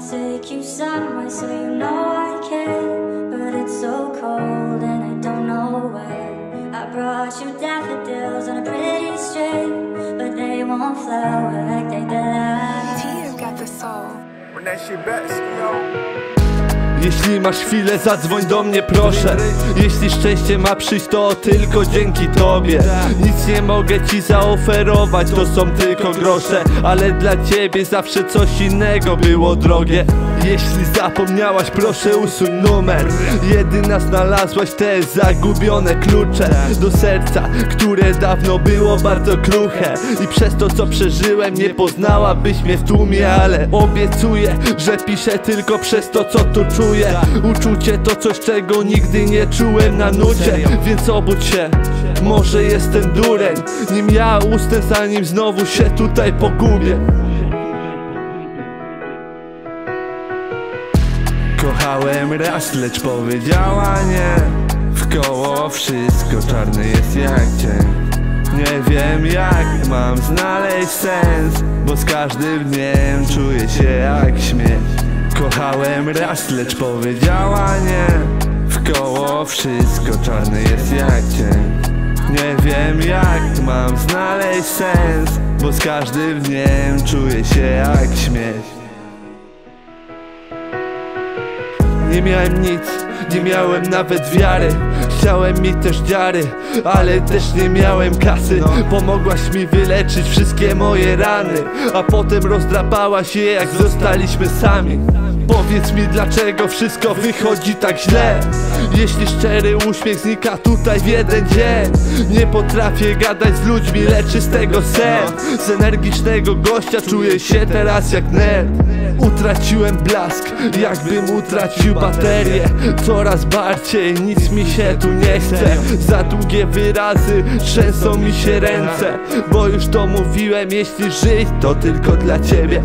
I'll take you somewhere so you know I care. But it's so cold and I don't know where. I brought you daffodils on a pretty string, but they won't flower like they did last. T's got the soul. When that shit back, yo. Jeśli masz chwilę, zadzwoń do mnie proszę. Jeśli szczęście ma przyjść, to tylko dzięki tobie. Nic nie mogę ci zaoferować, to są tylko grosze. Ale dla ciebie zawsze coś innego było drogie Jeśli zapomniałaś, proszę usuń numer. Jedyna znalazłaś te zagubione klucze Do serca, które dawno było bardzo kruche. I przez to co przeżyłem nie poznałabyś mnie w tłumie Ale obiecuję, że piszę tylko przez to co tu czuję. Uczucie to coś czego nigdy nie czułem na nucie. Więc obudź się, może jestem dureń. Nim ja ustę zanim znowu się tutaj pogubię Kochałem raz, lecz powiedziała nie. W koło wszystko czarne jest jak cień. Nie wiem jak mam znaleźć sens Bo z każdym dniem czuję się jak śmiech Kochałem raz, lecz powiedziała nie. W koło wszystko czarne jest jak cień. Nie wiem jak mam znaleźć sens Bo z każdym dniem czuję się jak śmiech Nie miałem nic, nie miałem nawet wiary. Chciałem mieć też dziary, ale też nie miałem kasy. Pomogłaś mi wyleczyć wszystkie moje rany A potem rozdrapałaś je jak zostaliśmy sami Powiedz mi dlaczego wszystko wychodzi tak źle? Jeśli szczery uśmiech znika tutaj w jeden dzień Nie potrafię gadać z ludźmi, lecz z tego sen. Z energicznego gościa czuję się teraz jak nerd Utraciłem blask, jakbym utracił baterię. Coraz bardziej, nic mi się tu nie chce. Za długie wyrazy, trzęsą mi się ręce Bo już to mówiłem, jeśli żyć to tylko dla ciebie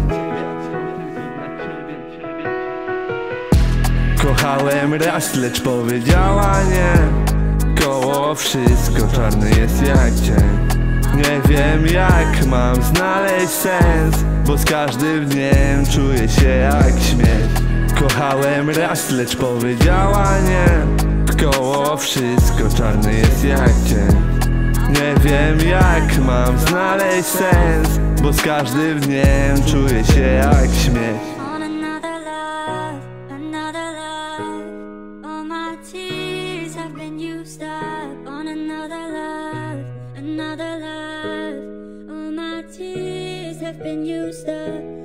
Kochałem raz, lecz powiedziała nie. Koło wszystko czarne jest jak cień Nie wiem jak mam znaleźć sens Bo z każdym dniem czuję się jak śmiech. Kochałem raz, lecz powiedziała nie. Koło wszystko czarne jest jak cień Nie wiem jak mam znaleźć sens Bo z każdym dniem czuję się jak śmiech stop on another love, another love. All my tears have been used up.